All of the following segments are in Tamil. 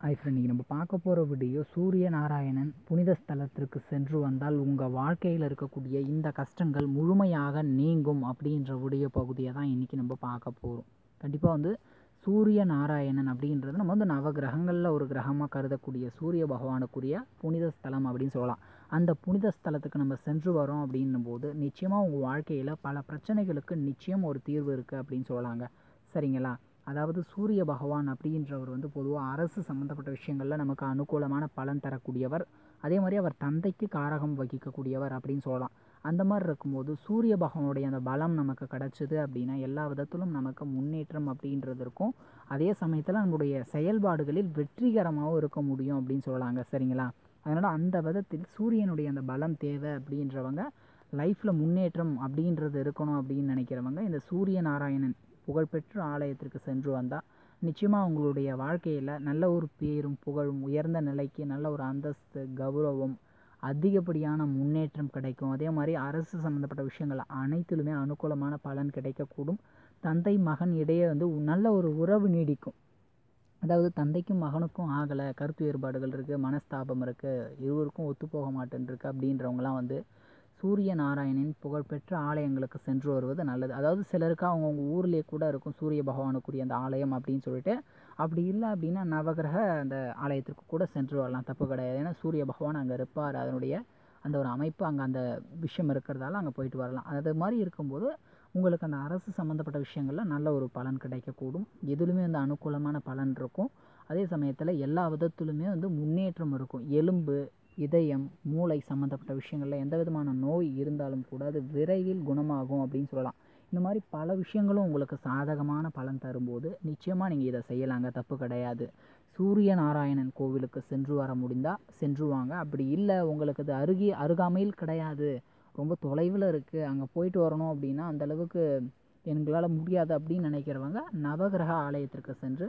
ஹாய் ஃப்ரெண்ட் நம்ம பார்க்க போகிற வீடியோ சூரிய நாராயணன் புனித ஸ்தலத்திற்கு சென்று வந்தால் உங்கள் வாழ்க்கையில் இருக்கக்கூடிய இந்த கஷ்டங்கள் முழுமையாக நீங்கும் அப்படின்ற வீடியோ பகுதியை தான் இன்றைக்கி நம்ம பார்க்க போகிறோம் கண்டிப்பாக வந்து சூரிய நாராயணன் அப்படின்றது நம்ம வந்து நவகிரகங்களில் ஒரு கிரகமாக கருதக்கூடிய சூரிய பகவானுக்குரிய புனித ஸ்தலம் அப்படின்னு சொல்லலாம். அந்த புனித ஸ்தலத்துக்கு நம்ம சென்று வரோம் அப்படின்னும் போது நிச்சயமாக உங்கள் வாழ்க்கையில் பல பிரச்சனைகளுக்கு நிச்சயம் ஒரு தீர்வு இருக்குது அப்படின்னு சொல்லலாங்க. சரிங்களா? அதாவது சூரிய பகவான் அப்படின்றவர் வந்து பொதுவாக அரசு சம்மந்தப்பட்ட விஷயங்களில் நமக்கு அனுகூலமான பலன் தரக்கூடியவர். அதே மாதிரி அவர் தந்தைக்கு காரகம் வகிக்கக்கூடியவர் அப்படின்னு சொல்லலாம். அந்த மாதிரி இருக்கும்போது சூரிய பகவானுடைய அந்த பலம் நமக்கு கிடச்சிது அப்படின்னா எல்லா விதத்திலும் நமக்கு முன்னேற்றம் அப்படின்றது இருக்கும். அதே சமயத்தில் நம்முடைய செயல்பாடுகளில் வெற்றிகரமாகவும் இருக்க முடியும் அப்படின்னு சொல்லலாங்க. சரிங்களா? அதனால் அந்த விதத்தில் சூரியனுடைய அந்த பலம் தேவை அப்படின்றவங்க லைஃப்பில் முன்னேற்றம் அப்படின்றது இருக்கணும் அப்படின்னு நினைக்கிறவங்க இந்த சூரிய நாராயணன் புகழ்பெற்ற ஆலயத்திற்கு சென்று வந்தால் நிச்சயமாக அவங்களுடைய வாழ்க்கையில் நல்ல ஒரு பேரும் புகழும் உயர்ந்த நிலைக்கு நல்ல ஒரு அந்தஸ்து கௌரவம் அதிகப்படியான முன்னேற்றம் கிடைக்கும். அதே மாதிரி அரசு சம்மந்தப்பட்ட விஷயங்கள் அனைத்திலுமே அனுகூலமான பலன் கிடைக்கக்கூடும். தந்தை மகன் இடையே வந்து நல்ல ஒரு உறவு நீடிக்கும். அதாவது தந்தைக்கும் மகனுக்கும் ஆகலை கருத்து வேறுபாடுகள் இருக்குது மனஸ்தாபம் இருக்குது இருவருக்கும் ஒத்துப்போக மாட்டேன்ருக்கு அப்படின்றவங்களாம் வந்து சூரிய நாராயணின் புகழ்பெற்ற ஆலயங்களுக்கு சென்று வருவது நல்லது. அதாவது சிலருக்கு அவங்கவுங்க ஊர்லேயே கூட இருக்கும் சூரிய பகவானுக்குரிய அந்த ஆலயம் அப்படின்னு சொல்லிட்டு. அப்படி இல்லை அப்படின்னா நவகிரக அந்த ஆலயத்திற்கு கூட சென்று வரலாம். தப்பு கிடையாது. ஏன்னா சூரிய பகவான் அங்கே இருப்பார். அதனுடைய அந்த ஒரு அமைப்பு அங்கே அந்த விஷயம் இருக்கிறதால அங்கே போயிட்டு வரலாம். அது மாதிரி இருக்கும்போது உங்களுக்கு அந்த அரசு சம்மந்தப்பட்ட விஷயங்களில் நல்ல ஒரு பலன் கிடைக்கக்கூடும். எதுலுமே வந்து அனுகூலமான பலன் இருக்கும். அதே சமயத்தில் எல்லா விதத்திலுமே வந்து முன்னேற்றம் இருக்கும். எலும்பு இதயம் மூளை சம்மந்தப்பட்ட விஷயங்களில் எந்த விதமான நோய் இருந்தாலும் கூட அது விரைவில் குணமாகும் அப்படின்னு சொல்லலாம். இந்த மாதிரி பல விஷயங்களும் உங்களுக்கு சாதகமான பலன் தரும்போது நிச்சயமாக நீங்கள் இதை செய்யலாங்க. தப்பு கிடையாது. சூரிய நாராயணன் கோவிலுக்கு சென்று வர முடிந்தால் சென்று வாங்க. அப்படி இல்லை உங்களுக்கு அது அருகே அருகாமையில் கிடையாது. ரொம்ப தொலைவில் இருக்குது அங்கே போயிட்டு வரணும் அப்படின்னா அந்தளவுக்கு எங்களால் முடியாது அப்படின்னு நினைக்கிறவங்க நவகிரக ஆலயத்திற்கு சென்று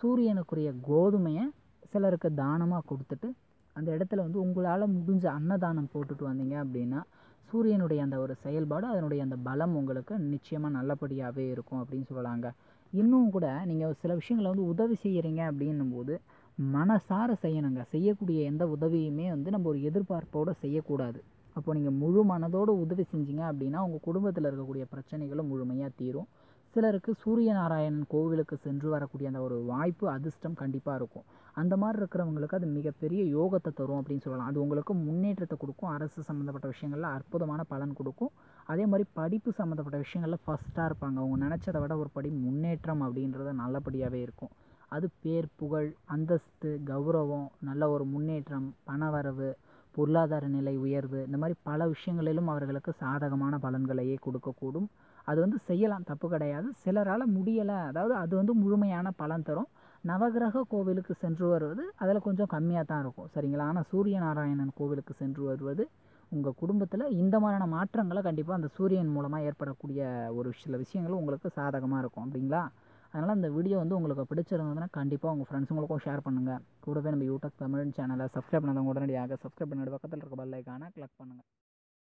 சூரியனுக்குரிய கோதுமையை சிலருக்கு தானமாக கொடுத்துட்டு அந்த இடத்துல வந்து உங்களால் முடிஞ்ச அன்னதானம் போட்டுட்டு வந்தீங்க அப்படின்னா சூரியனுடைய அந்த ஒரு செயல்பாடு அதனுடைய அந்த பலம் உங்களுக்கு நிச்சயமாக நல்லபடியாகவே இருக்கும் அப்படின்னு சொல்லலாங்க. இன்னும் கூட நீங்கள் சில விஷயங்களை வந்து உதவி செய்கிறீங்க அப்படின்னும்போது மனசார செய்யணுங்க. செய்யக்கூடிய எந்த உதவியுமே வந்து நம்ம ஒரு எதிர்பார்ப்போடு செய்யக்கூடாது. அப்போ நீங்கள் முழு மனதோடு உதவி செஞ்சீங்க அப்படின்னா உங்கள் குடும்பத்தில் இருக்கக்கூடிய பிரச்சனைகளும் முழுமையாக தீரும். சிலருக்கு சூரிய நாராயணன் கோவிலுக்கு சென்று வரக்கூடிய அந்த ஒரு வாய்ப்பு அதிர்ஷ்டம் கண்டிப்பாக இருக்கும். அந்த மாதிரி இருக்கிறவங்களுக்கு அது மிகப்பெரிய யோகத்தை தரும் அப்படின்னு சொல்லலாம். அது உங்களுக்கு முன்னேற்றத்தை கொடுக்கும். அரசு சம்மந்தப்பட்ட விஷயங்களில் அற்புதமான பலன் கொடுக்கும். அதே மாதிரி படிப்பு சம்மந்தப்பட்ட விஷயங்களில் ஃபஸ்ட்டாக இருப்பாங்க. அவங்க நினச்சதை விட ஒரு படி முன்னேற்றம் அப்படின்றது நல்லபடியாகவே இருக்கும். அது பேர் புகழ் அந்தஸ்து கௌரவம் நல்ல ஒரு முன்னேற்றம் பணவரவு பொருளாதார நிலை உயர்வு இந்த மாதிரி பல விஷயங்களிலும் அவர்களுக்கு சாதகமான பலன்களையே கொடுக்கக்கூடும். அது வந்து செய்யலாம். தப்பு கிடையாது. சிலரால் முடியலை. அதாவது அது வந்து முழுமையான பலன் தரும். நவகிரக கோவிலுக்கு சென்று வருவது அதில் கொஞ்சம் கம்மியாக தான் இருக்கும். சரிங்களா? ஆனால் சூரிய நாராயணன் கோவிலுக்கு சென்று வருவது உங்கள் குடும்பத்தில் இந்த மாதிரியான மாற்றங்களை கண்டிப்பாக அந்த சூரியன் மூலமாக ஏற்படக்கூடிய ஒரு சில விஷயங்களும் உங்களுக்கு சாதகமாக இருக்கும். அப்படிங்களா அதனால் அந்த வீடியோ வந்து உங்களுக்கு பிடிச்சிருந்ததுன்னா கண்டிப்பாக உங்கள் ஃப்ரெண்ட்ஸுங்களுக்கும் ஷேர் பண்ணுங்கள் கூடவே நம்ம யூடியூப் தமிழ் சேனலை சப்ஸ்கிரைப் பண்ணாதவங்க உடனடியாக சப்ஸ்கிரைப் பண்ணிட்டு பக்கத்தில் இருக்க பல்லைக்கான கிளிக் பண்ணுங்கள்